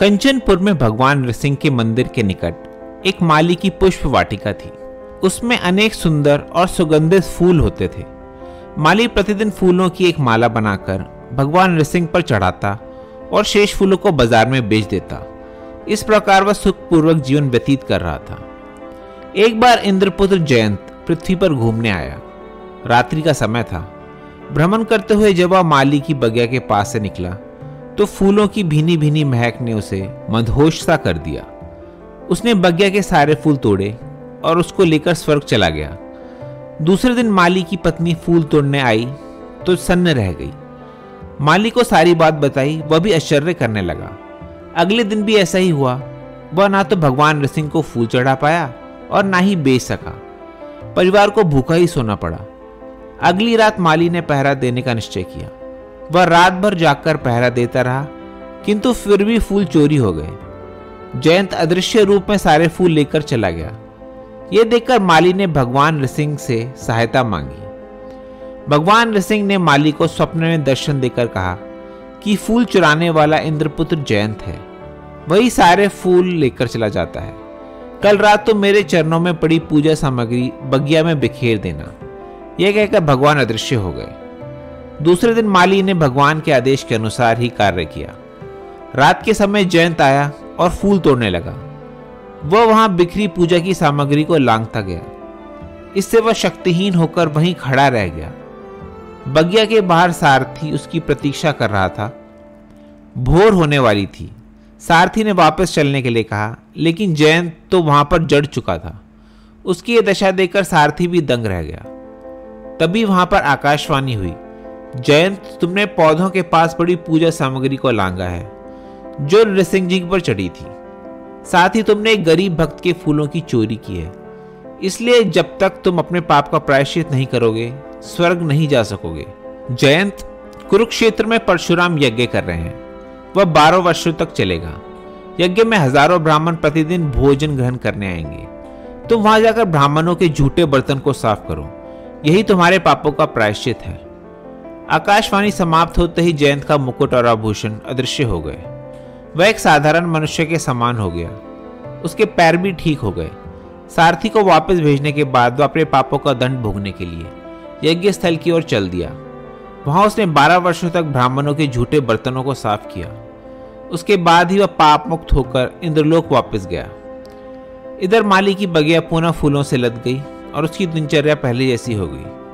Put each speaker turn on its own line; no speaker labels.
कंचनपुर में भगवान नृसिंह के मंदिर के निकट एक माली की पुष्प वाटिका थी। उसमें अनेक सुंदर और सुगंधित फूल होते थे। माली प्रतिदिन फूलों की एक माला बनाकर भगवान नृसिंह पर चढ़ाता और शेष फूलों को बाज़ार में बेच देता। इस प्रकार वह सुखपूर्वक जीवन व्यतीत कर रहा था। एक बार इंद्रपुत्र जयंत पृथ्वी पर घूमने आया। रात्रि का समय था। भ्रमण करते हुए जब वह माली की बगिया के पास से निकला तो फूलों की भीनी भीनी महक ने उसे मदहोश सा कर दिया। उसने बगिया के सारे फूल तोड़े और उसको लेकर स्वर्ग चला गया। दूसरे दिन माली की पत्नी फूल तोड़ने आई तो सन्न रह गई। माली को सारी बात बताई, वह भी आश्चर्य करने लगा। अगले दिन भी ऐसा ही हुआ। वह ना तो भगवान नृसिंह को फूल चढ़ा पाया और ना ही बेच सका। परिवार को भूखा ही सोना पड़ा। अगली रात माली ने पहरा देने का निश्चय किया। वह रात भर जाकर पहरा देता रहा, किंतु फिर भी फूल चोरी हो गए। जयंत अदृश्य रूप में सारे फूल लेकर चला गया। यह देखकर माली ने भगवान नृसिंह से सहायता मांगी। भगवान नृसिंह ने माली को स्वप्न में दर्शन देकर कहा कि फूल चुराने वाला इंद्रपुत्र जयंत है। वही सारे फूल लेकर चला जाता है। कल रात तो मेरे चरणों में पड़ी पूजा सामग्री बगिया में बिखेर देना। यह कहकर भगवान अदृश्य हो गए। दूसरे दिन माली ने भगवान के आदेश के अनुसार ही कार्य किया। रात के समय जयंत आया और फूल तोड़ने लगा। वह वहाँ बिखरी पूजा की सामग्री को लांगता गया। इससे वह शक्तिहीन होकर वहीं खड़ा रह गया। बगिया के बाहर सारथी उसकी प्रतीक्षा कर रहा था। भोर होने वाली थी। सारथी ने वापस चलने के लिए कहा, लेकिन जयंत तो वहाँ पर जड़ चुका था। उसकी यह दशा देखकर सारथी भी दंग रह गया। तभी वहाँ पर आकाशवाणी हुई। जयंत, तुमने पौधों के पास पड़ी पूजा सामग्री को लांगा है, जो नृसिंह जी पर चढ़ी थी। साथ ही तुमने एक गरीब भक्त के फूलों की चोरी की है। इसलिए जब तक तुम अपने पाप का प्रायश्चित नहीं करोगे, स्वर्ग नहीं जा सकोगे। जयंत, कुरुक्षेत्र में परशुराम यज्ञ कर रहे हैं। वह बारह वर्षों तक चलेगा। यज्ञ में हज़ारों ब्राह्मण प्रतिदिन भोजन ग्रहण करने आएँगे। तुम वहाँ जाकर ब्राह्मणों के झूठे बर्तन को साफ़ करो। यही तुम्हारे पापों का प्रायश्चित है। आकाशवाणी समाप्त होते ही जयंत का मुकुट और आभूषण अदृश्य हो गए। वह एक साधारण मनुष्य के समान हो गया। उसके पैर भी ठीक हो गए। सारथी को वापस भेजने के बाद वह अपने पापों का दंड भोगने के लिए यज्ञ स्थल की ओर चल दिया। वहाँ उसने बारह वर्षों तक ब्राह्मणों के झूठे बर्तनों को साफ़ किया। उसके बाद ही वह पाप मुक्त होकर इंद्रलोक वापस गया। इधर माली की बगिया पुनः फूलों से लद गई और उसकी दिनचर्या पहले जैसी हो गई।